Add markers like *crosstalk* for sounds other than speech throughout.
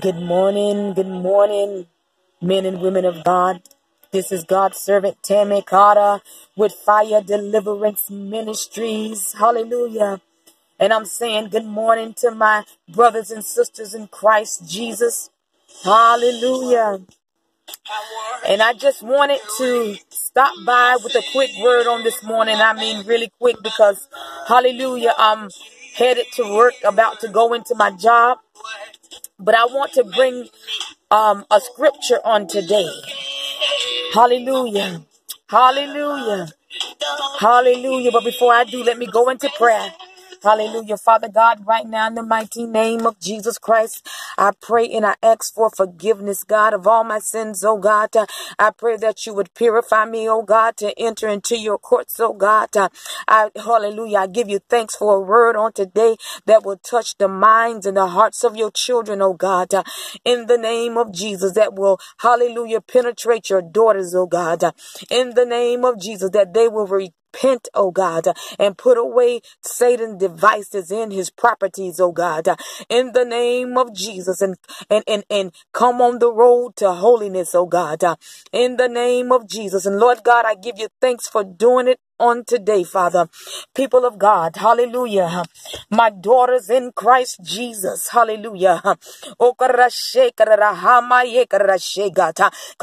Good morning, good morning, men and women of God. This is God's servant Tammy Carter with Fire Deliverance Ministries. Hallelujah. And I'm saying good morning to my brothers and sisters in Christ Jesus. Hallelujah. And I just wanted to stop by with a quick word on this morning. I mean, really quick because, hallelujah, I'm headed to work, about to go into my job. But I want to bring um, a scripture on today. Hallelujah. Hallelujah. Hallelujah. But before I do, let me go into prayer. Hallelujah. Father God, right now in the mighty name of Jesus Christ, I pray and I ask for forgiveness, God, of all my sins, oh God. I pray that you would purify me, oh God, to enter into your courts, oh God. I, hallelujah. I give you thanks for a word on today that will touch the minds and the hearts of your children, oh God. In the name of Jesus, that will, hallelujah, penetrate your daughters, oh God. In the name of Jesus, that they will repent, oh God, and put away Satan devices in his properties, oh God, in the name of Jesus and, and, and, and come on the road to holiness, oh God, in the name of Jesus. And Lord God, I give you thanks for doing it on today, Father. People of God, hallelujah. My daughters in Christ Jesus, hallelujah. Oh, because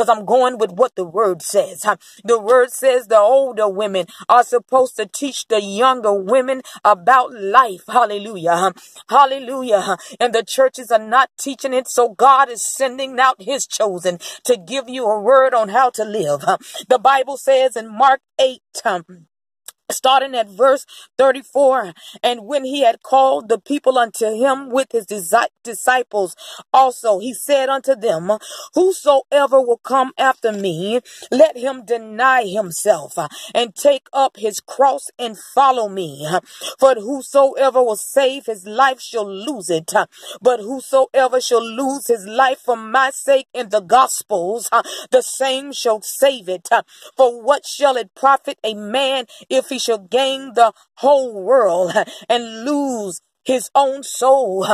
I'm going with what the word says. The word says the older women are supposed to teach the younger women about life, hallelujah. Hallelujah. And the churches are not teaching it, so God is sending out his chosen to give you a word on how to live. The Bible says in Mark 8, um, starting at verse 34 and when he had called the people unto him with his disciples also he said unto them whosoever will come after me let him deny himself and take up his cross and follow me. For whosoever will save his life shall lose it but whosoever shall lose his life for my sake in the gospels the same shall save it. For what shall it profit a man if he he shall gain the whole world *laughs* and lose his own soul.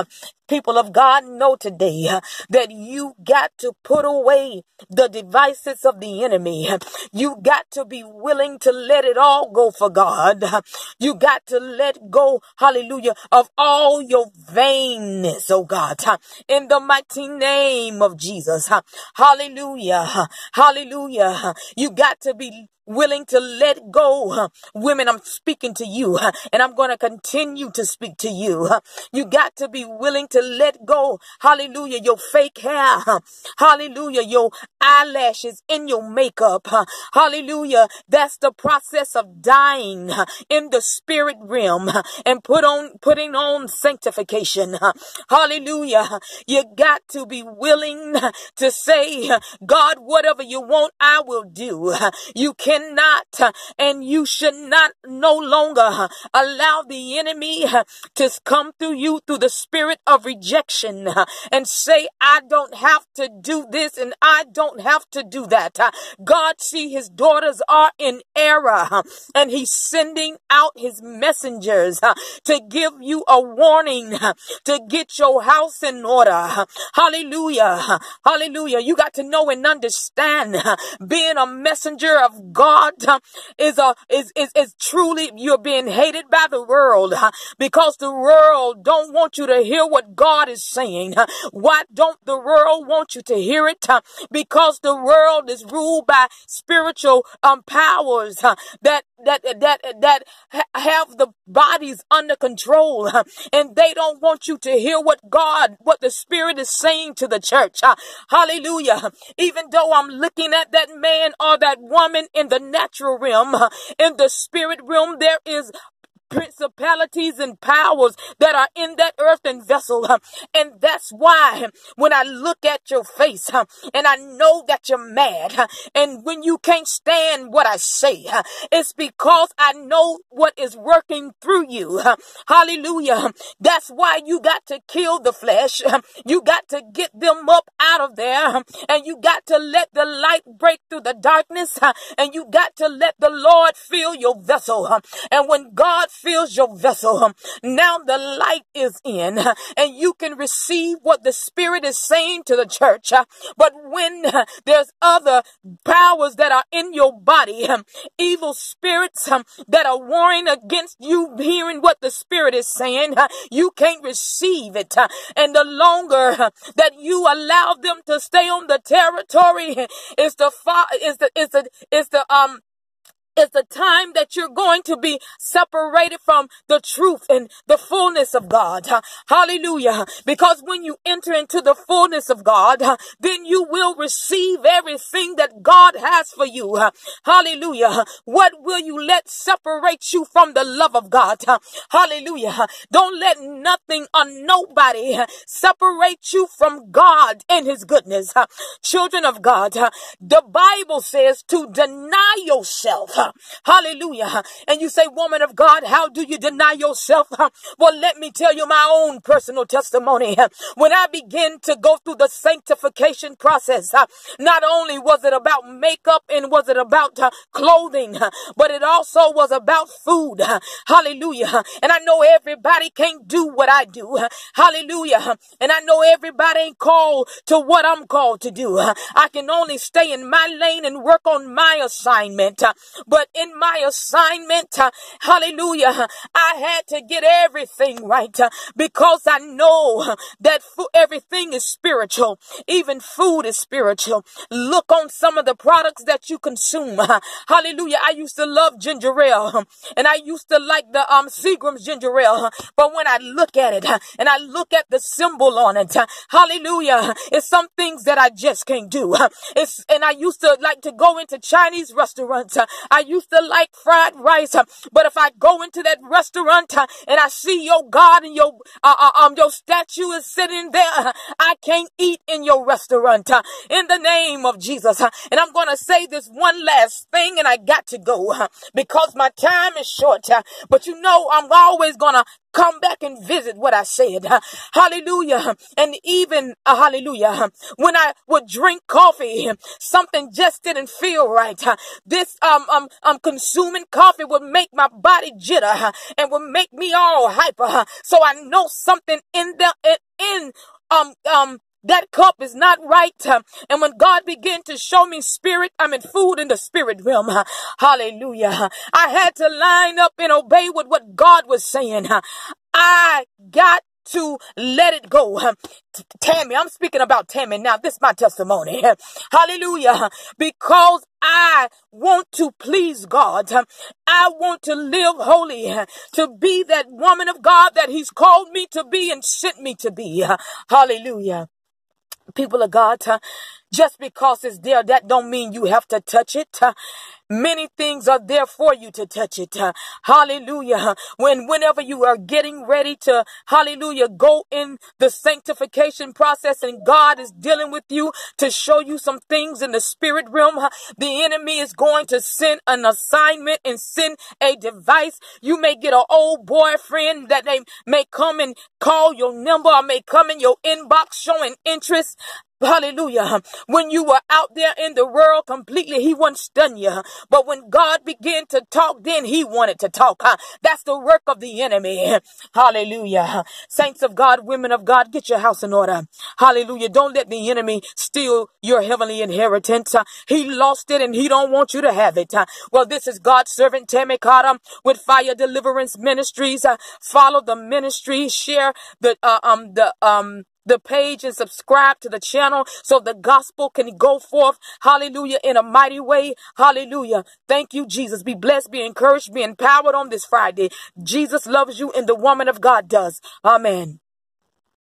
People of God know today that you got to put away the devices of the enemy. You got to be willing to let it all go for God. You got to let go, hallelujah, of all your vainness, oh God, in the mighty name of Jesus. Hallelujah. Hallelujah. You got to be willing to let go. Women, I'm speaking to you and I'm going to continue to speak to you. You got to be willing to let go. Hallelujah. Your fake hair. Hallelujah. Your eyelashes in your makeup. Hallelujah. That's the process of dying in the spirit realm and put on, putting on sanctification. Hallelujah. You got to be willing to say, God, whatever you want, I will do. You cannot and you should not no longer allow the enemy to come through you through the spirit of rejection uh, and say, I don't have to do this and I don't have to do that. Uh, God see his daughters are in error uh, and he's sending out his messengers to give you a warning to get your house in order. Hallelujah. Hallelujah. You got to know and understand being a messenger of God God is a is is, is truly you're being hated by the world because the world don't want you to hear what God is saying. Why don't the world want you to hear it? Because the world is ruled by spiritual um powers that that that that have the bodies under control and they don't want you to hear what God what the spirit is saying to the church hallelujah even though I'm looking at that man or that woman in the natural realm, in the spirit realm, there is principalities and powers that are in that earthen vessel. And that's why when I look at your face and I know that you're mad and when you can't stand what I say, it's because I know what is working through you. Hallelujah. That's why you got to kill the flesh. You got to get them up out of there and you got to let the light break through the darkness and you got to let the Lord fill your vessel. And when God fills your vessel. Um, now the light is in and you can receive what the Spirit is saying to the church. Uh, but when uh, there's other powers that are in your body, um, evil spirits um, that are warring against you hearing what the Spirit is saying, uh, you can't receive it. And the longer that you allow them to stay on the territory *laughs* is the is the is the is the um is the time that you're going to be separated from the truth and the fullness of God. Hallelujah. Because when you enter into the fullness of God, then you will receive everything that God has for you. Hallelujah. What will you let separate you from the love of God? Hallelujah. Don't let nothing or nobody separate you from God and his goodness. Children of God, the Bible says to deny yourself Hallelujah. And you say, woman of God, how do you deny yourself? Well, let me tell you my own personal testimony. When I began to go through the sanctification process, not only was it about makeup and was it about clothing, but it also was about food. Hallelujah. And I know everybody can't do what I do. Hallelujah. And I know everybody ain't called to what I'm called to do. I can only stay in my lane and work on my assignment. But in my assignment, uh, hallelujah, I had to get everything right uh, because I know uh, that fo- everything is spiritual. Even food is spiritual. Look on some of the products that you consume. *laughs* Hallelujah. I used to love ginger ale *laughs* and I used to like the um Seagram's ginger ale. *laughs* But when I look at it and I look at the symbol on it, hallelujah, it's some things that I just can't do. It's and I used to like to go into Chinese restaurants. I I used to like fried rice, uh, but if I go into that restaurant uh, and I see your God and your uh, uh, um your statue is sitting there, I can't eat in your restaurant in the name of Jesus. And I'm gonna say this one last thing, and I got to go because my time is short. But you know, I'm always gonna come back and visit what I said. Hallelujah. And even, uh, hallelujah, when I would drink coffee, something just didn't feel right. This, um, um, um, consuming coffee would make my body jitter and would make me all hyper. So I know something in the, in, um, um, that cup is not right. And when God began to show me spirit, I mean food in the spirit realm. Hallelujah. I had to line up and obey with what God was saying. I got to let it go. Tammy, I'm speaking about Tammy now. This is my testimony. Hallelujah. Because I want to please God. I want to live holy, to be that woman of God that He's called me to be and sent me to be. Hallelujah people of God, just because it's there, that don't mean you have to touch it. Uh, many things are there for you to touch it. Uh, hallelujah. When, whenever you are getting ready to, hallelujah, go in the sanctification process and God is dealing with you to show you some things in the spirit realm, uh, the enemy is going to send an assignment and send a device. You may get an old boyfriend that they may come and call your number or may come in your inbox showing interest. Hallelujah. When you were out there in the world completely, he wouldn't stun you. But when God began to talk, then he wanted to talk. That's the work of the enemy. Hallelujah. Saints of God, women of God, get your house in order. Hallelujah. Don't let the enemy steal your heavenly inheritance. He lost it and he don't want you to have it. Well, this is God's servant Tammy Carter with Fire Deliverance Ministries. Follow the ministry, share the, uh, um, the, um, the page and subscribe to the channel so the gospel can go forth. Hallelujah. In a mighty way. Hallelujah. Thank you, Jesus. Be blessed, be encouraged, be empowered on this Friday. Jesus loves you and the woman of God does. Amen.